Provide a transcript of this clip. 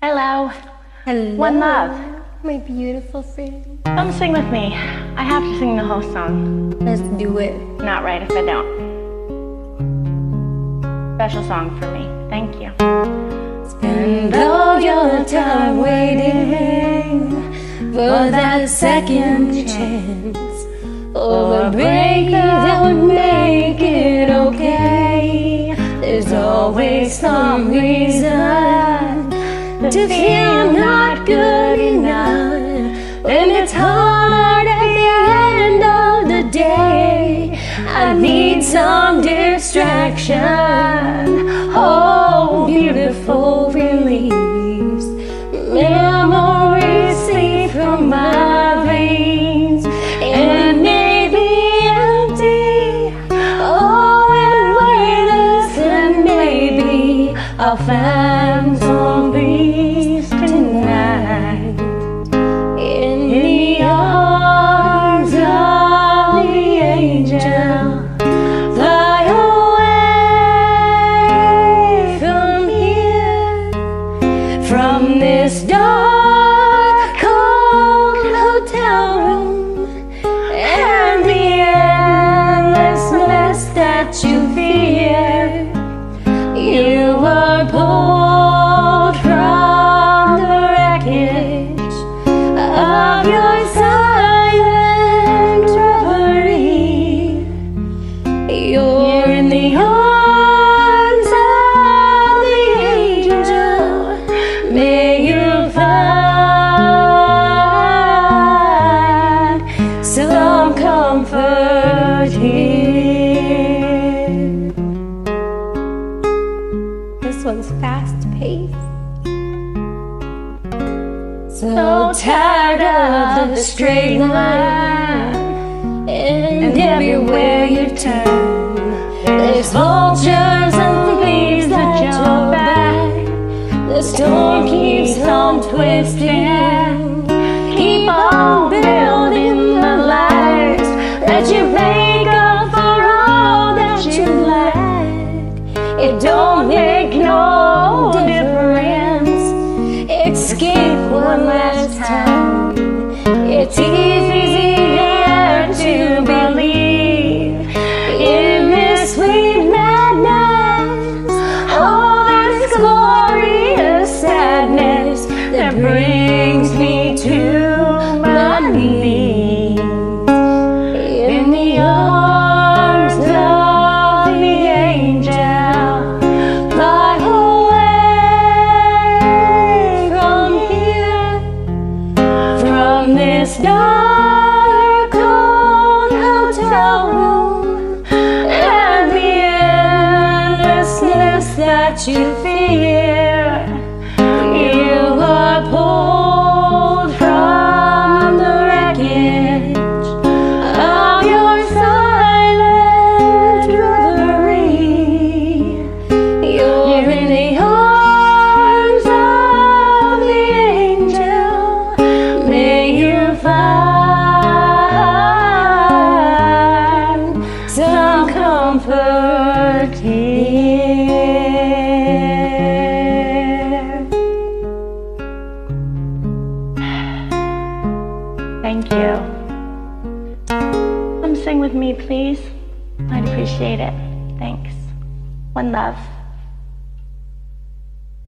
Hello. Hello. One love. My beautiful friend. Come sing with me. I have to sing the whole song. Let's do it. Not right if I don't. Special song for me. Thank you. Spend all your time waiting for that second chance. Or a break that would make it okay. There's always some reason to feel not good enough. And it's hard at the end of the day. I need some distraction. Oh, beautiful release. Memories sleep from my veins. And maybe empty. Oh, and weightless. And maybe I'll find from this dark, So tired of the straight line, and everywhere you turn, there's vultures and thieves that jump back. The storm keeps on twisting. Keep on building brings me to my knees. In the arms of the angel, fly away from here, from this dark, cold hotel room, and the endlessness that you comfort here. Thank you. Come sing with me, please. I'd appreciate it. Thanks. One love.